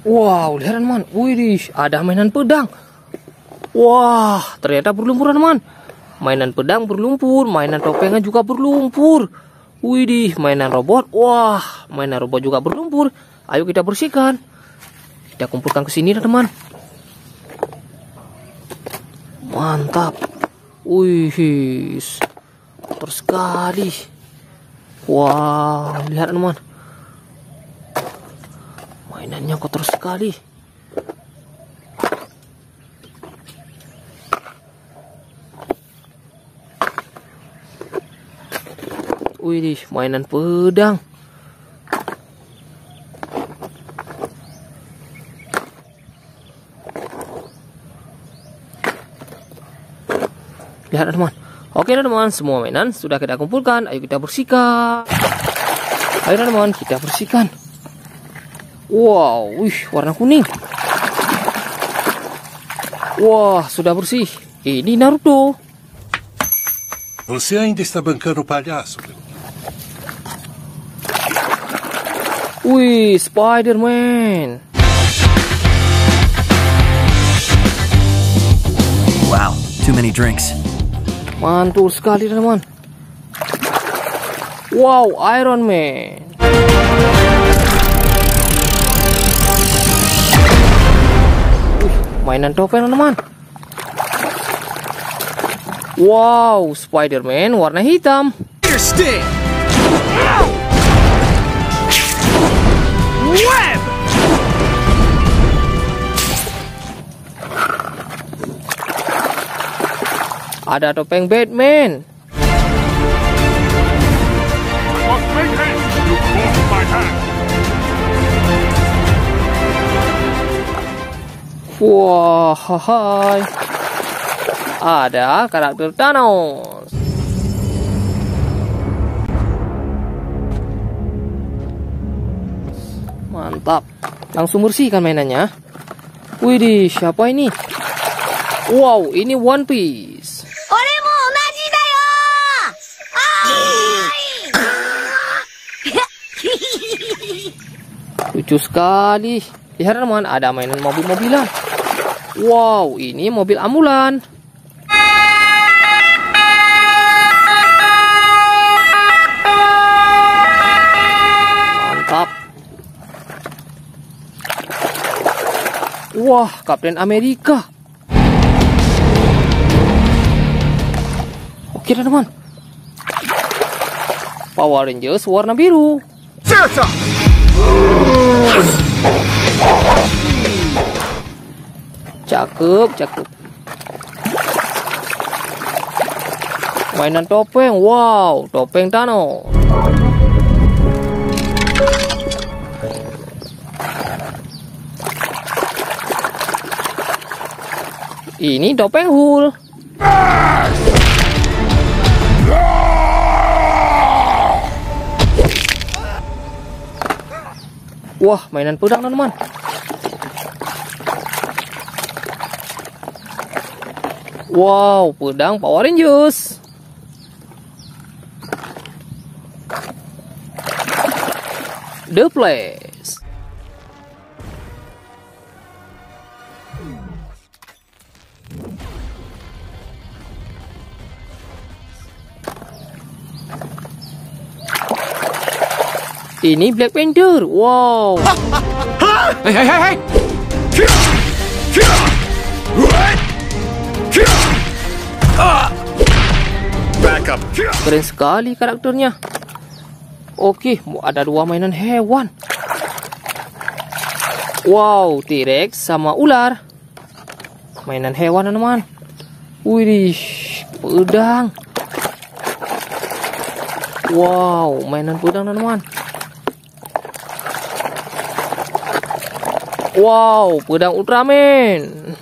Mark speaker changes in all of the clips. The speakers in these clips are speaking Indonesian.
Speaker 1: Wow, lihat teman. Wih, ada mainan pedang. Wah, ternyata berlumpur teman. Mainan pedang berlumpur, mainan topengnya juga berlumpur. Wih, mainan robot. Wah, mainan robot juga berlumpur. Ayo kita bersihkan. Kita kumpulkan ke sini teman. Mantap. Wih, kotor sekali. Wah, lihat teman. Mainannya kotor sekali. Wih, mainan pedang. Lihat teman. Oke teman, semua mainan sudah kita kumpulkan. Ayo kita bersihkan. Ayo teman, kita bersihkan. Wow, wih, warna kuning. Wah, sudah bersih. Ini Naruto.
Speaker 2: Você ainda está bancando o palhaço.
Speaker 1: Wih, Spider-Man.
Speaker 3: Wow, too many drinks.
Speaker 1: Mantul sekali teman. Wow, Iron Man. Mainan topeng teman. Wow, Spider-Man warna hitam.
Speaker 3: Web!
Speaker 1: Ada topeng Batman. Wah, hai. Ada karakter Thanos. Mantap. Langsung bersihkan mainannya. Widih, siapa ini? Wow, ini One Piece. Lucu sekali. Lihat, teman, ada mainan mobil-mobilan. Wow, ini mobil ambulan. Mantap. Wah, Kapten Amerika. Oke teman. Power Rangers warna biru. Cakep, cakep. Mainan topeng, wow, topeng Thanos. Ini topeng Hulk. Wah, mainan pedang teman. Wow, pedang Power Rangers. The Place. Ini Black Panther. Wow.
Speaker 3: Hey, hey, hey,
Speaker 1: Keren sekali karakternya. Oke, ada dua mainan hewan. Wow, T-Rex sama ular. Mainan hewan teman. Wih, pedang. Wow, mainan pedang teman. Wow, pedang Ultraman.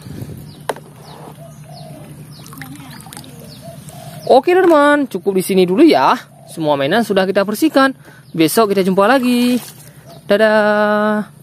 Speaker 1: Oke teman, cukup di sini dulu ya. Semua mainan sudah kita bersihkan. Besok kita jumpa lagi. Dadah.